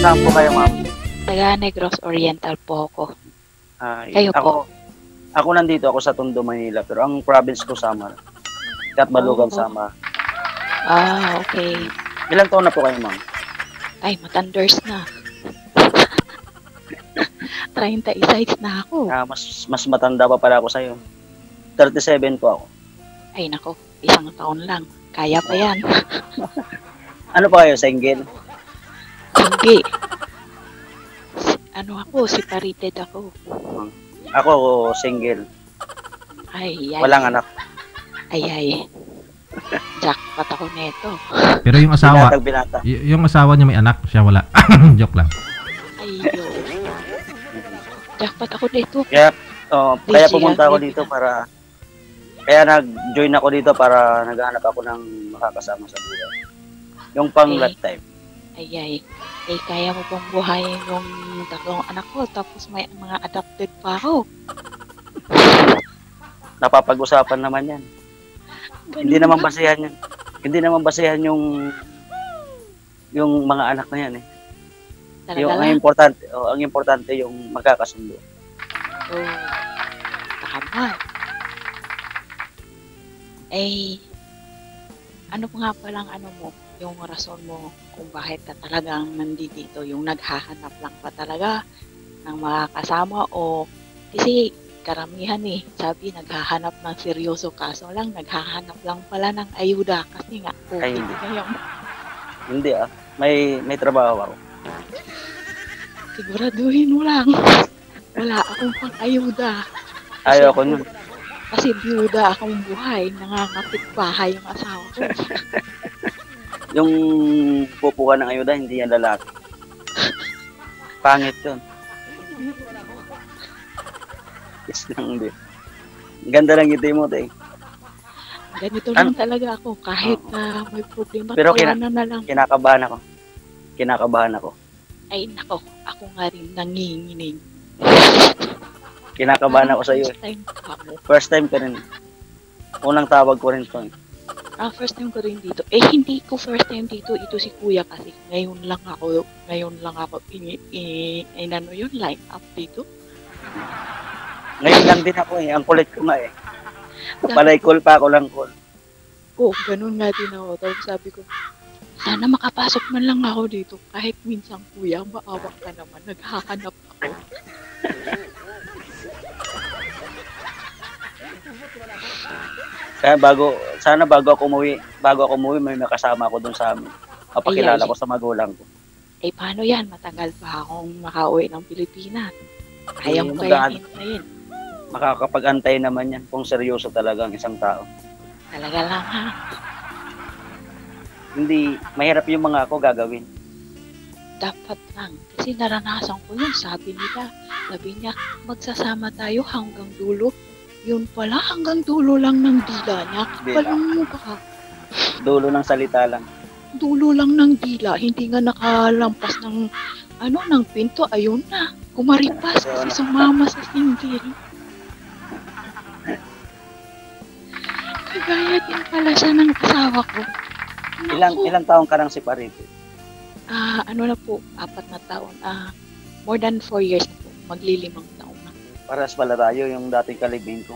saan po kayo, ma'am? Taga Negros Oriental po ako. Ah, Kayo ako, po? Ako nandito ako sa Tondo, Manila, pero ang province ko Samar. Katbalugan, Oh. Samar. Ah, okay. Ilang taon na po kayo, ma'am? Ay, matanders na. 36 na ako. Ah, mas mas matanda pa pala ako sa'yo. 37 po ako. Ay, nako. Isang taon lang. Kaya pa yan. Ano pa kayo, single? Hindi. Si- Ano ako, separated ako. Ako, single. Ay, ay. Walang anak. Ay, ay. Jackpot ako neto. Pero yung asawa, Binatag binata. y- yung asawa niya may anak, siya wala. Joke lang. Ay, yo. Jackpot ako neto. Kaya, oh, kaya pumunta ako dito para kaya nag-join ako dito para naghahanap ako ng makakasama sa buhay. Yung pang Okay. lifetime. Ay, ay. Eh, kaya mo bang buhayin yung tatlong anak ko tapos may mga adopted pa ako. Napapag-usapan naman yan. Ganun Hindi naman ba? basehan yan. Hindi naman basehan yung yung mga anak na yan eh. Talaga Yung, ang lang. importante, oh, ang importante yung magkakasundo. Oo. Tama. Eh, ano pa nga palang ano mo, yung rason mo kung bakit ka talagang nandito, yung naghahanap lang pa talaga ng mga kasama o kasi karamihan eh, sabi naghahanap ng seryoso kaso lang naghahanap lang pala ng ayuda kasi nga Ay, COVID hindi. ngayon. Hindi ah. May may trabaho ako. Siguraduhin mo lang. Wala akong pang ayuda. Ayaw ko nun. Kasi biyuda akong buhay, nangangapit bahay yung asawa ko. Yung pupuka ng ayuda, hindi yan lalaki. Pangit yun. Yes lang din. Ganda lang ngiti mo, te. Ganito Ano? lang talaga ako, kahit na may problema, Pero kina- tawanan na lang. Kinakabahan ako. Kinakabahan ako. Ay nako, ako nga rin nanginginig. Kinakabahan ako sa iyo. First time pa ako. First time ko rin. Unang tawag ko rin to. Ah, first time ko rin dito. Eh, hindi ko first time dito. Ito si Kuya kasi ngayon lang ako, ngayon lang ako, ini, ini, inano yun, line up dito. Ngayon lang din ako eh. Ang kulit ko nga eh. Palay call pa ako lang call. Oo, ganun nga din ako. Tapos sabi ko, sana makapasok man lang ako dito. Kahit minsan, kuya, maawa ka naman. Naghahanap ako. Kaya bago, sana bago ako umuwi, bago ako umuwi, may makasama ako dun sa amin. Ay, ay. ko sa magulang ko. Eh, paano yan? Matagal pa akong makauwi ng Pilipinas. Kaya Eh, kaya mag- hintayin. Makakapag-antay naman yan kung seryoso talaga ang isang tao. Talaga lang ha. Hindi, mahirap yung mga ako gagawin. Dapat lang. Kasi naranasan ko yun. Sabi nila, sabi niya, magsasama tayo hanggang dulo. Yun pala, hanggang dulo lang ng dila niya. Kapal mo ba? Dulo ng salita lang. Dulo lang ng dila. Hindi nga nakalampas ng, ano, ng pinto. Ayun na. Kumaripas kasi sumama sa singgil. Kagaya din pala siya ng asawa ko. Ilang Naku. ilang taong ka nang separated? Ah, ano na po, apat na taon. Ah, more than four years na po. Maglilimang Paras pala tayo yung dating kalibin ko.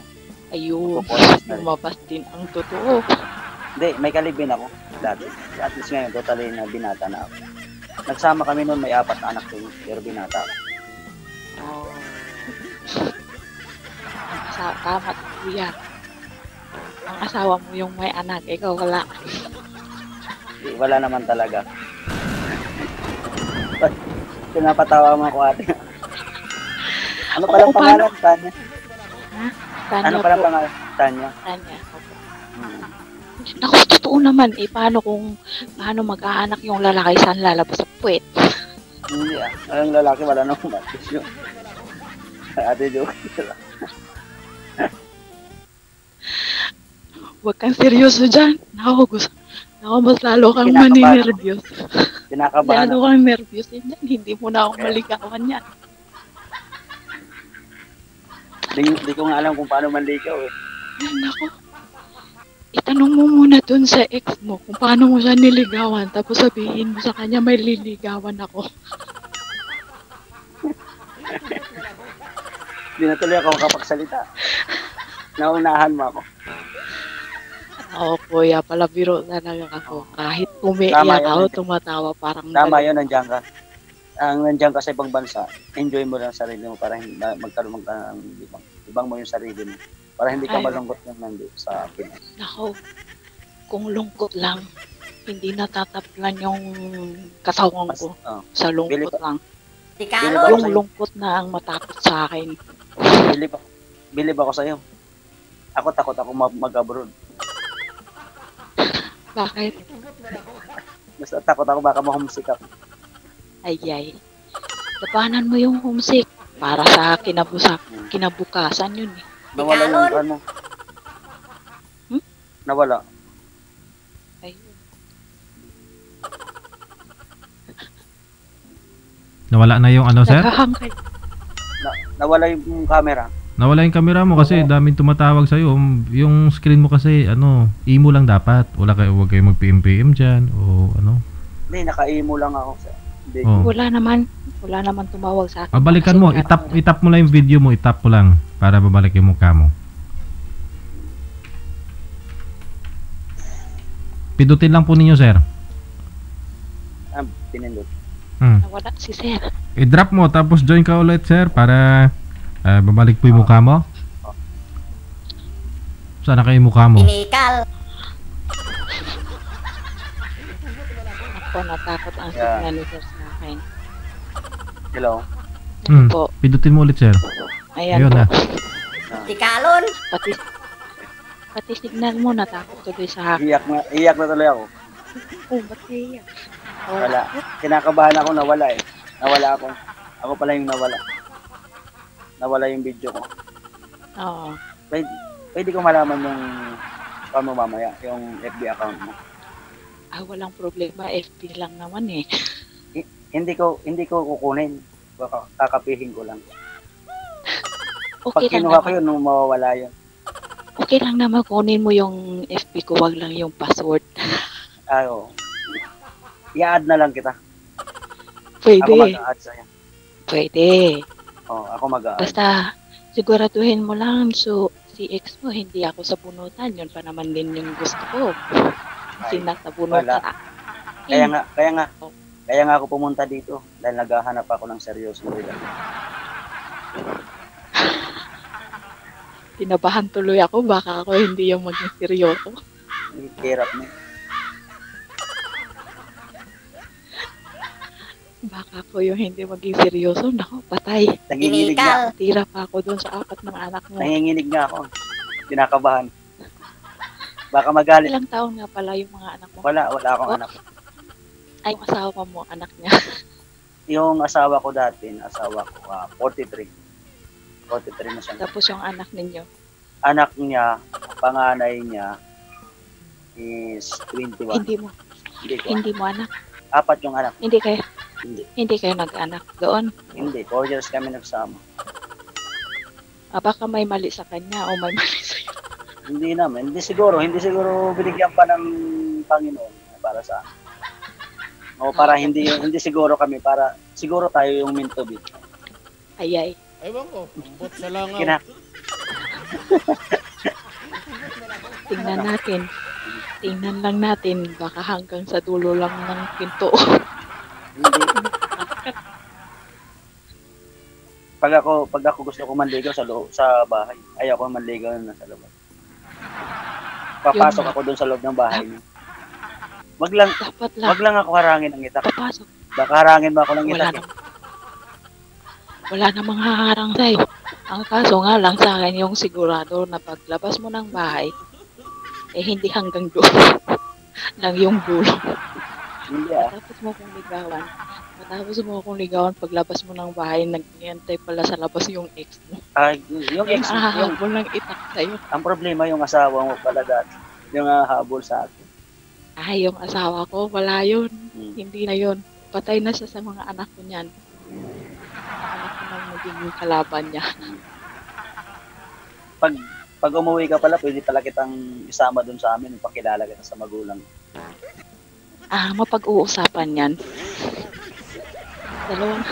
Ayun, lumabas din ang totoo. Hindi, may kalibin ako dati. At least ngayon, totally na binata na ako. Nagsama kami noon, may apat na anak ko, pero binata ako. Oh. Sa tama, kuya. Ang asawa mo yung may anak, ikaw wala. Di, wala naman talaga. Pinapatawa mo ako ate. Ano pala Oo, pangalan? Tanya? Tanya Ano pala po, pangalan? Tanya? Tanya. Opo. Hmm. Naku, totoo naman eh. Paano kung, paano mag-aanak yung lalaki saan lalabas sa puwet? Hindi ah. Ang lalaki wala nang umatis yun. Ate joke. Huwag kang seryoso dyan. Naku, gusto. Naku, mas lalo kang maninervyos. Kinakabahan Lalo kang nervyos yan. Hindi mo na ako maligawan yan. Hindi ko nga alam kung paano manligaw eh. Nako. Itanong mo muna dun sa ex mo kung paano mo siya niligawan tapos sabihin mo sa kanya may liligawan ako. Hindi na tuloy ako makapagsalita. Naunahan mo ako. Oo, kuya. Palabiro talaga ako. Kahit umiiyak ako, eh. tumatawa parang... Tama, yun. Nandiyan ka. Ang nandiyan ka sa ibang bansa, enjoy mo lang ang sarili mo para hindi ma- magkaroon ka ng ibang, ibang mo yung sarili mo. Para hindi ka Ay. malungkot yung nandito sa Pinas. Nako, kung lungkot lang, hindi natataplan yung katawan Mas, ko oh, sa Bili lungkot ka- lang. Bili ba- Yung lungkot na ang matakot sa akin. bilib, ako- bilib ako sa'yo. Ako takot ako mag- mag-abroad. Bakit? Basta takot ako baka ma-homesick ako. Ay, ay. Labanan mo yung homesick para sa kinabusak, kinabukasan yun eh. Nawala yung ano. Hmm? Nawala. Ayun. Nawala na yung ano, sir? Naghahangkay. Na, nawala yung camera. Nawala yung camera mo kasi Oo. daming tumatawag sa'yo. Yung screen mo kasi, ano, imo lang dapat. Wala kayo, huwag kayo mag-PM-PM dyan. O ano. Hindi, naka-emo lang ako. Sa, hindi, Oh. Wala naman. Wala naman tumawag sa akin. Balikan Kasi mo, itap, itap mo lang yung video mo, itap mo lang. Para babalik yung mukha mo. Pidutin lang po ninyo, sir. ah, pinindot. Hmm. Nawala si sir. I-drop mo, tapos join ka ulit, sir, para ah, babalik po yung mukha mo. Sana kayo yung mukha mo? Tinikal. Ako, natakot ang Yeah. signal sir sa akin. Hello? Hmm. Po, Pidutin mo ulit, sir. ayan Ayun po. na. Tikalon. Pati, pati signal mo, natakot tuloy sa akin. Iyak na, iyak na tuloy ako. Oh, ba't? Oh, Wala. Kinakabahan ako, nawala eh. Nawala ako. Ako pala yung nawala. Nawala yung video ko. Oo. Pwede, pwede ko malaman yung paano mamaya, yung FB account mo. Ah, walang problema. FB lang naman eh. Hindi ko, hindi ko kukunin. Baka kakapihin ko lang. Pag Okay lang kinuha ko yun, mawawala yun. Okay lang naman kunin mo yung FB ko, wag lang yung password. Ay, oo. I-add na lang kita. Pwede. Ako mag-add sa'yo. Pwede. Oo, ako mag-add. Basta, siguraduhin mo lang so si ex mo, hindi ako sa bunutan. Yun pa naman din yung gusto ko. Nasa bunutan. wala. Kaya nga, kaya nga, kaya nga ako pumunta dito dahil naghahanap ako ng seryosong relasyon. Tinabahan tuloy ako, baka ako hindi yung maging seryoso. Hirap na. Baka ako yung hindi maging seryoso. Naku, patay. Nanginginig nga. Tinikal. Tira pa ako doon sa apat ng anak mo. Nanginginig nga ako. Kinakabahan. Baka magalit. Ilang taon nga pala yung mga anak mo? Wala, wala akong Oh. anak. Ay, yung asawa mo, anak niya. Yung asawa ko dati, asawa ko, ah, 43. 43 na siya. Tapos yung anak ninyo. Anak niya, panganay niya, is 21. Hindi mo, Hindi ko. hindi mo anak. Apat yung anak. Hindi kayo, Hindi. hindi kayo nag-anak doon. Hindi. 4 years kami nagsama. Ah, baka may mali sa kanya o may mali sa. Hindi naman. Hindi siguro. Hindi siguro binigyan pa ng Panginoon para sa akin. O para hindi hindi siguro kami para siguro tayo yung meant to be. Ay, ay. Ewan ko, umbot sa langaw. Kina, Tingnan natin. Tingnan lang natin. Baka hanggang sa dulo lang ng pinto. hindi. Pag ako pag ako gusto ko manligaw sa loob sa bahay, ayaw ko manligaw na sa labas. Papasok ako doon sa loob ng bahay niyo. Wag lang, Dapat lang. wag lang ako harangin ng itak. Papasok. Baka harangin mo ako ng Wala itak. namang wala namang haharang sa'yo. Ang kaso nga lang sa akin yung sigurado na paglabas mo ng bahay, eh hindi hanggang doon lang yung dulo. Hindi ah. Matapos mo kong ligawan, matapos mo kong ligawan, paglabas mo ng bahay, nag-iantay pala sa labas yung ex mo. Ay, yung Yung ex, yung, ahahabol ng itak sa'yo. ang problema yung asawa mo pala dati. Yung hahabol sa akin. Ay, yung asawa ko, wala yun. Hmm. Hindi na yun. Patay na siya sa mga anak ko niyan. Anak ko nang magiging kalaban niya. Pag pag umuwi ka pala, pwede pala kitang isama doon sa amin, pakilala kita sa magulang. Ah, mapag-uusapan yan. Dalawang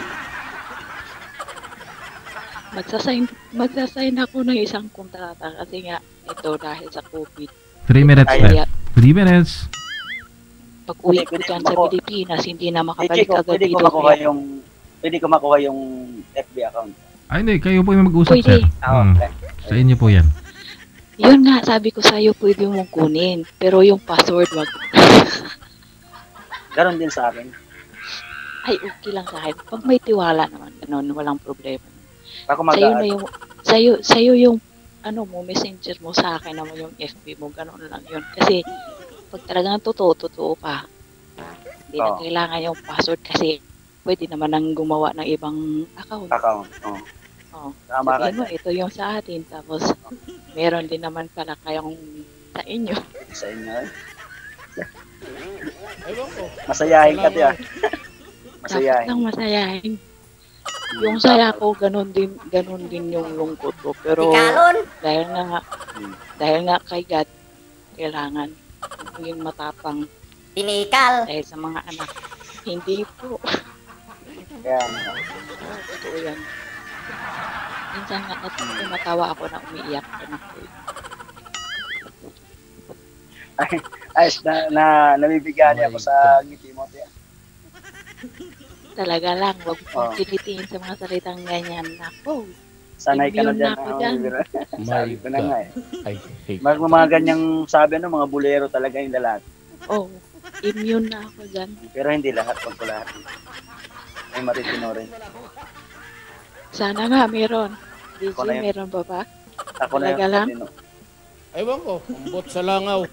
Magsasign, magsasign ako ng isang kontrata kasi nga ito dahil sa COVID. 3 minutes left. Kaya 3 minutes. pag uwi ko ko sa Pilipinas, hindi na makabalik ko, agad pwede ko dito. makuha yung pwede ko makuha yung FB account. Ay, hindi. Kayo po yung mag-usap, Pwede. sir. Ah, Hmm. okay. Sa inyo po yan. yun nga, sabi ko sa'yo, pwede mong kunin. Pero yung password, wag. Ganon din sa akin. Ay, okay lang sa akin. Pag may tiwala naman, ganun, walang problema. Ako mag Sa'yo na yung, sa'yo, sa'yo yung, ano mo, messenger mo sa akin naman yung FB mo, ganun lang yun. Kasi, pag talagang totoo, totoo ka, hindi na Oo. kailangan yung password kasi pwede naman nang gumawa ng ibang account. account. Oh. Oo. Tama. Sabihin mo, ito yung sa atin. Tapos, meron din naman pala kayong sa inyo. sa inyo. eh. Masayahin ka Salamat. tiya. Dapat Masayahin. lang masayahin. Yung saya ko, ganun din, ganun din yung lungkot ko. Pero, dahil nga, Hmm. dahil nga kay God, kailangan maging matapang Tinikal. dahil sa mga anak. Hindi po. Kaya, Totoo yan. Minsan nga tumatawa ako na umiiyak. Ganun po. ayos na, na nabibigyan niya ako sa ngiti mo. Talaga lang, wag Oo. mong tinitingin sa mga salitang ganyan. Ako, Sanay ka na Immune dyan. na ako ah, dyan. Sabi ko na nga eh. I hate Mag, mga ganyang sabi ano, mga bulero talaga yung lalaki. oh, immune na ako dyan. Pero hindi lahat, wag ko lahat. May maritino rin. Sana nga meron. DJ, Ako na yun. meron ba ba? Ako na Talaga lang? maritino. Ewan ko. Umbot sa langaw.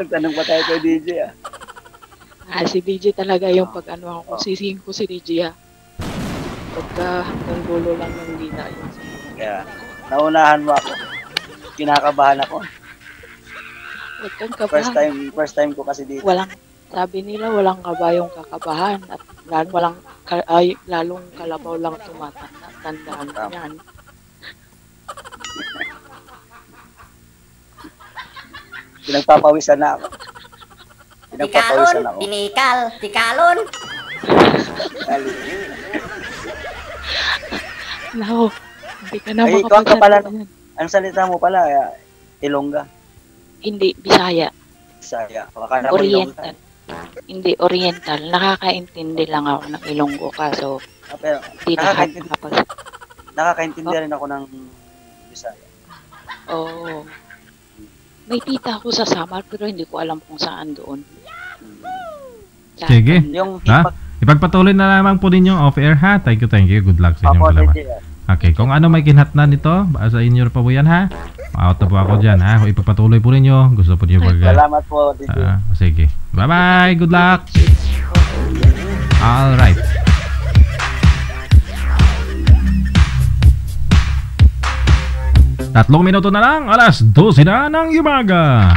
Nagtanong pa tayo kay DJ ah. Ah, si DJ talaga yung pag ano ako, sisihin ko si DJ ah. Pagka hanggang dulo lang yung dita yun. Kaya, naunahan mo ako. Kinakabahan ako. Huwag kang First kabahan. time, first time ko kasi dito. Walang, sabi nila walang kabayong kakabahan at lalo, walang, ay, lalong kalabaw lang tumatanda. Tandaan mo yan. Pinagpapawisan na ako. Tikalon. ako. Tinikal. Tikalon. No, hindi ka na Ay, ikaw ka pala. Ang salita mo pala, Ilongga. Hindi, Bisaya. Bisaya. Ilongga. Oriental. Hindi, Oriental. Nakakaintindi lang ako ng Ilonggo kaso Ah, pero hindi lahat Nakakaintindi. nakapag... nakakaintindi rin ako ng Bisaya. Oo. May tita ako sa Samar pero hindi ko alam kung saan doon. Sige. Yung Ha? Ipagpatuloy na lamang po ninyo off-air ha. Thank you, thank you. Good luck sa inyong dalawa. DJ, ah. Okay, kung ano may kinhatnan nito, sa inyo pa po yan ha. Out na po ako dyan ha. Ipagpatuloy po ninyo, gusto po niyo mag... Salamat po, DJ. ah, sige. Bye-bye. Good luck. Alright. Tatlong minuto na lang, alas 12 na ng umaga.